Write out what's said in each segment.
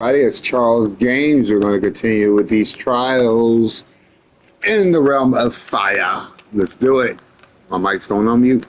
It's Charles Games. We're going to continue with these trials in the realm of fire. Let's do it. My mic's going on mute.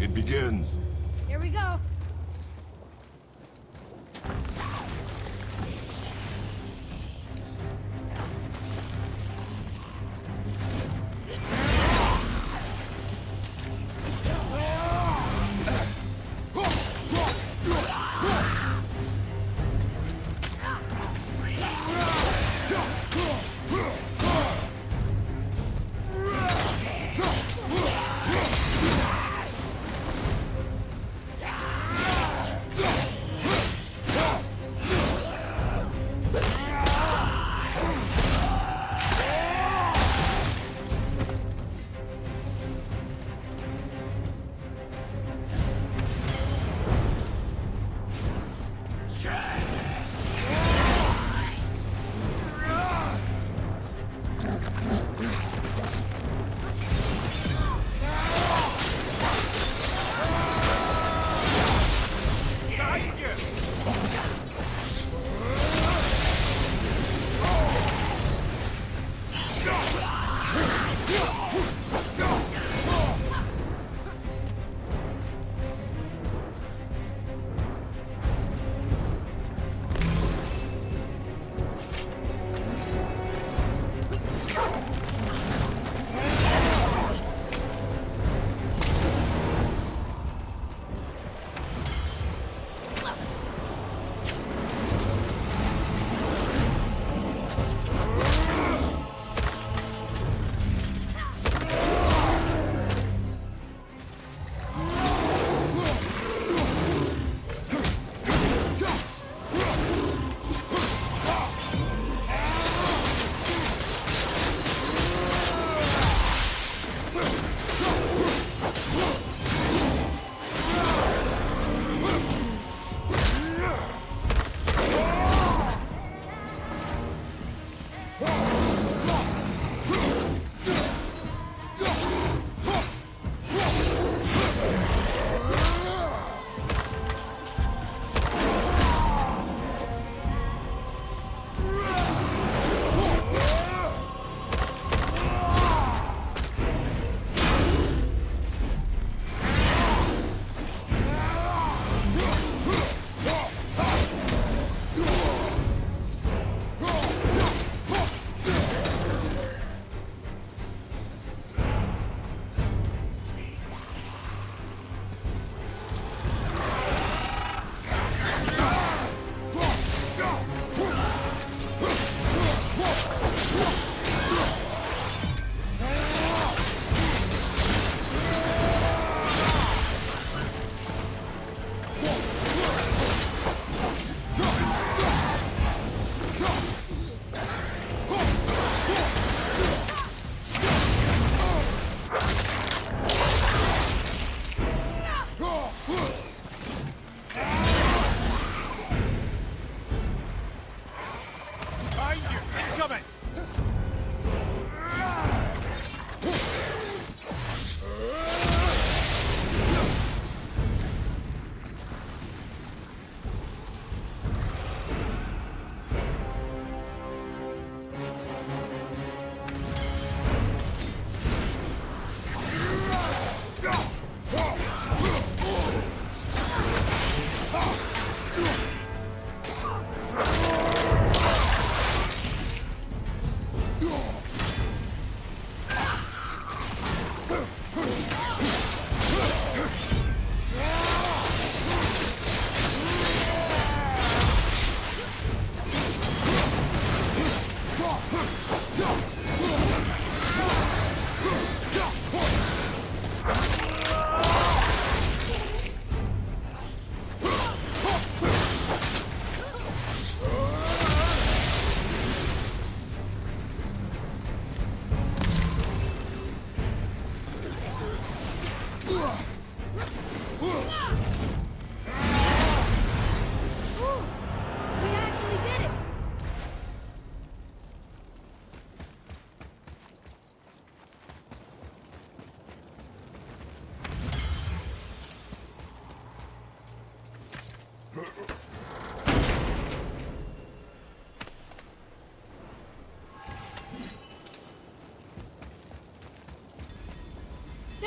It begins. Here we go.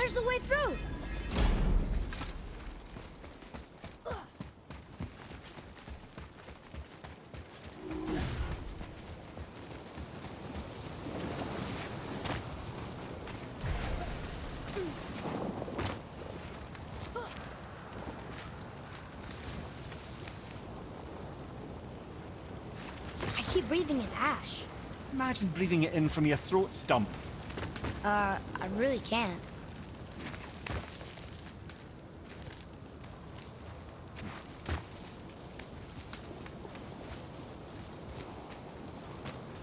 There's the way through. I keep breathing in ash. Imagine breathing it in from your throat stump. Uh, I really can't.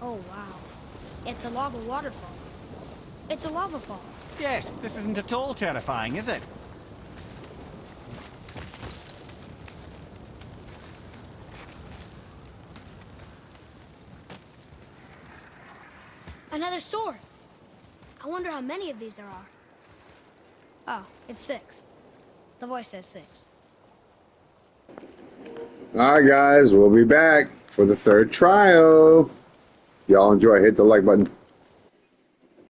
Oh, wow. It's a lava waterfall. It's a lava fall. Yes, this isn't at all terrifying, is it? Another sword. I wonder how many of these there are. Oh, it's six. The voice says six. All right, guys, we'll be back for the third trial. Y'all enjoy. Hit the like button.